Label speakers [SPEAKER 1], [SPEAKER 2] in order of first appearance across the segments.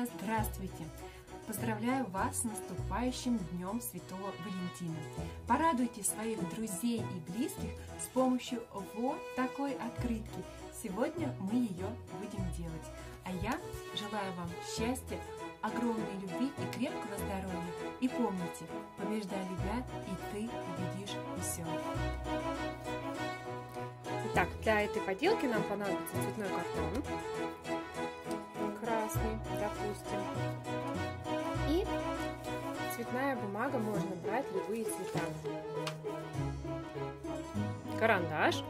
[SPEAKER 1] друзья, здравствуйте! Поздравляю вас с наступающим Днем Святого Валентина. Порадуйте своих друзей и близких с помощью вот такой открытки. Сегодня мы ее будем делать. А я желаю вам счастья, огромной любви и крепкого здоровья. И помните, побеждай любя, и ты победишь все.
[SPEAKER 2] Итак, для этой поделки нам понадобится цветной картон, и цветная бумага, можно брать любые цвета, карандаш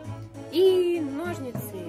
[SPEAKER 2] и ножницы.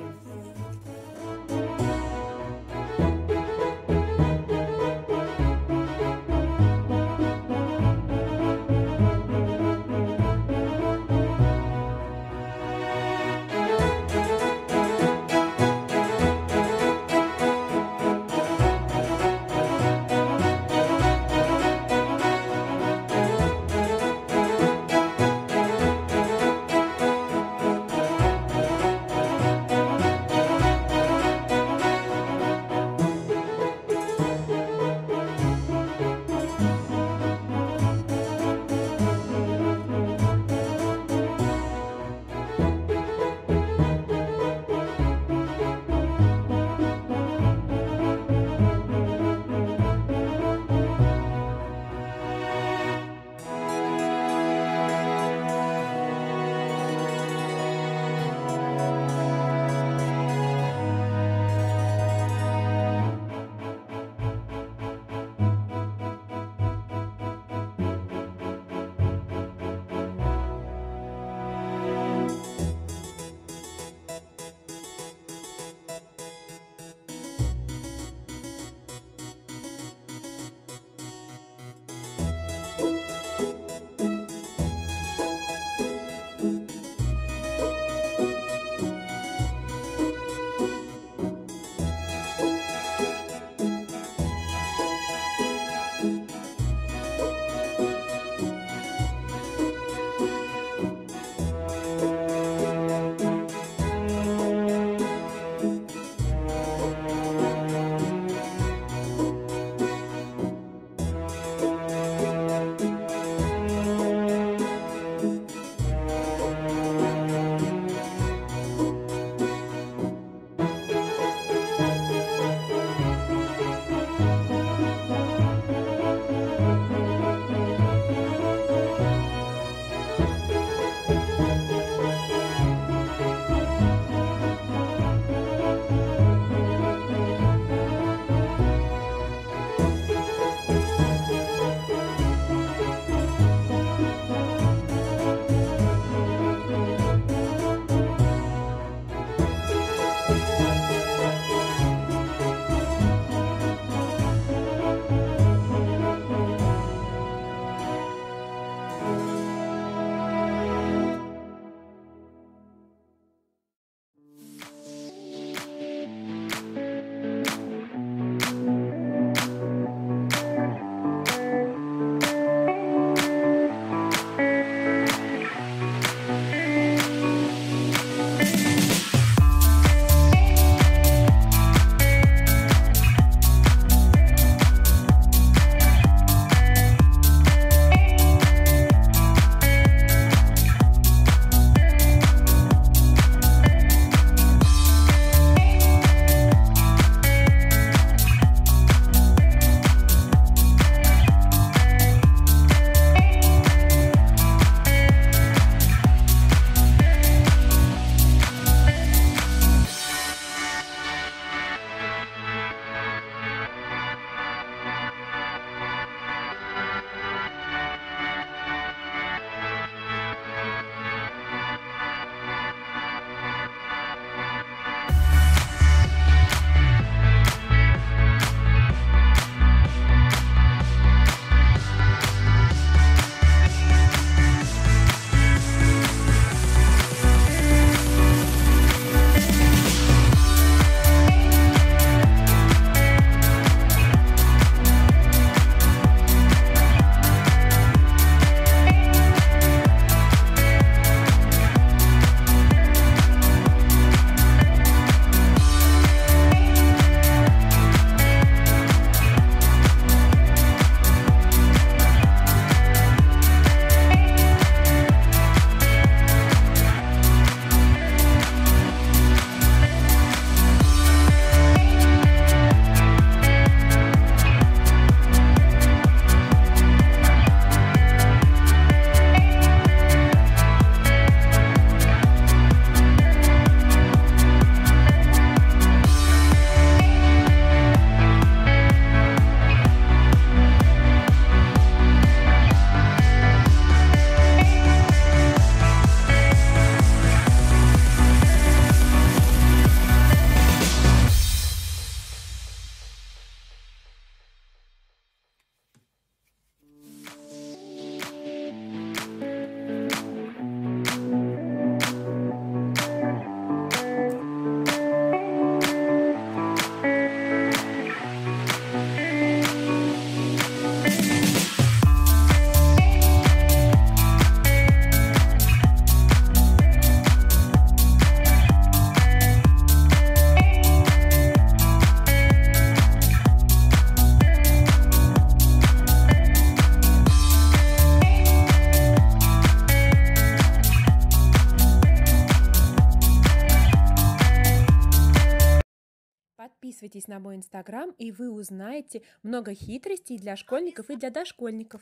[SPEAKER 2] Подписывайтесь на мой инстаграм, и вы узнаете много хитростей для школьников и для дошкольников.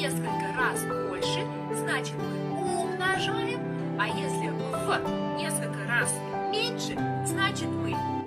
[SPEAKER 3] несколько раз больше, значит мы умножаем, а если в несколько раз меньше, значит мы